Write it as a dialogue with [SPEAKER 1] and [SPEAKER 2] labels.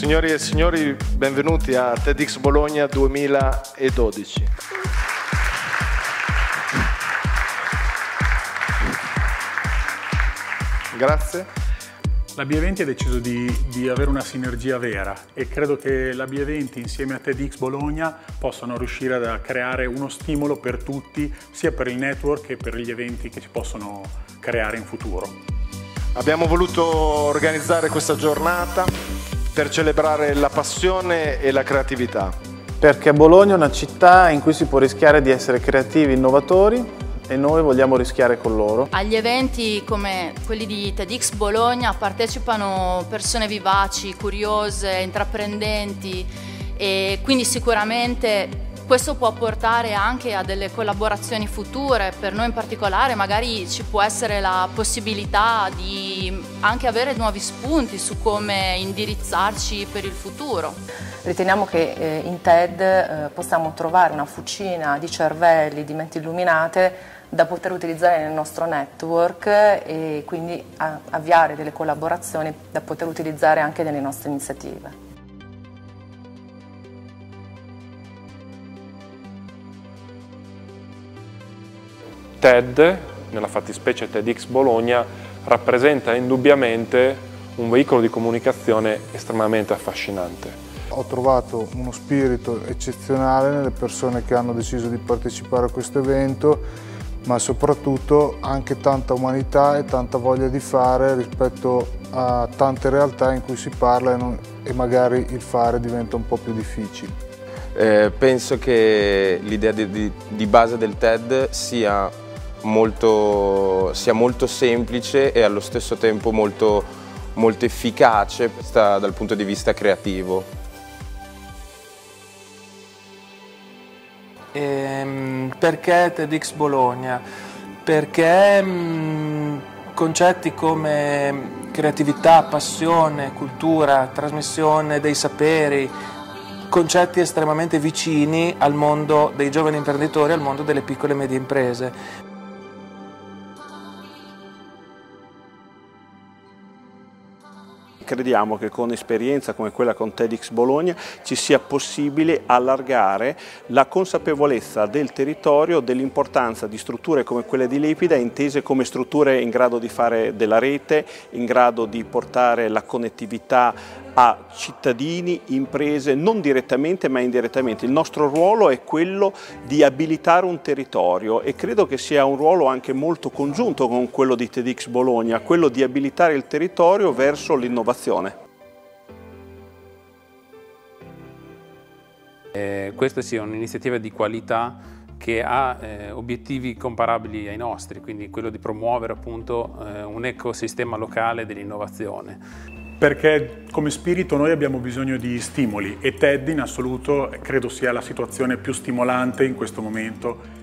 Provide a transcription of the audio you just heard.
[SPEAKER 1] Signori e signori, benvenuti a TEDx Bologna 2012. Grazie.
[SPEAKER 2] La B20 ha deciso di, di, avere una sinergia vera e credo che la B20 insieme a TEDx Bologna possano riuscire a creare uno stimolo per tutti, sia per il network che per gli eventi che si possono creare in futuro.
[SPEAKER 1] Abbiamo voluto organizzare questa giornata per celebrare la passione e la creatività.
[SPEAKER 3] Perché Bologna è una città in cui si può rischiare di essere creativi, innovatori e noi vogliamo rischiare con loro.
[SPEAKER 4] Agli eventi come quelli di TEDx Bologna partecipano persone vivaci, curiose, intraprendenti e quindi sicuramente questo può portare anche a delle collaborazioni future, per noi in particolare magari ci può essere la possibilità di anche avere nuovi spunti su come indirizzarci per il futuro.
[SPEAKER 5] Riteniamo che eh, in TED eh, possiamo trovare una fucina di cervelli, di menti illuminate da poter utilizzare nel nostro network e quindi avviare delle collaborazioni da poter utilizzare anche nelle nostre iniziative.
[SPEAKER 6] TED, nella fattispecie TEDx Bologna, rappresenta indubbiamente un veicolo di comunicazione estremamente affascinante.
[SPEAKER 7] Ho trovato uno spirito eccezionale nelle persone che hanno deciso di partecipare a questo evento ma soprattutto anche tanta umanità e tanta voglia di fare rispetto a tante realtà in cui si parla e, non, e magari il fare diventa un po' più difficile.
[SPEAKER 8] Eh, penso che l'idea di, di, di, base del TED sia molto, sia molto, semplice e allo stesso tempo molto, molto efficace dal punto di vista creativo.
[SPEAKER 9] Ehm, perché TEDx Bologna? Perché mm, concetti come creatività, passione, cultura, trasmissione dei saperi, concetti estremamente vicini al mondo dei giovani imprenditori, al mondo delle piccole e medie imprese.
[SPEAKER 10] Crediamo che con esperienza come quella con TEDx Bologna ci sia possibile allargare la consapevolezza del territorio dell'importanza di strutture come quelle di Lepida intese come strutture in grado di fare della rete, in grado di portare la connettività a cittadini, imprese, non direttamente ma indirettamente. Il nostro ruolo è quello di abilitare un territorio e credo che sia un ruolo anche molto congiunto con quello di TEDx Bologna, quello di abilitare il territorio verso l'innovazione.
[SPEAKER 11] Eh, questa sia un'iniziativa di qualità che ha eh, obiettivi comparabili ai nostri, quindi quello di promuovere appunto eh, un ecosistema locale dell'innovazione
[SPEAKER 2] perché come spirito noi abbiamo bisogno di stimoli e TED in assoluto credo sia la situazione più stimolante in questo momento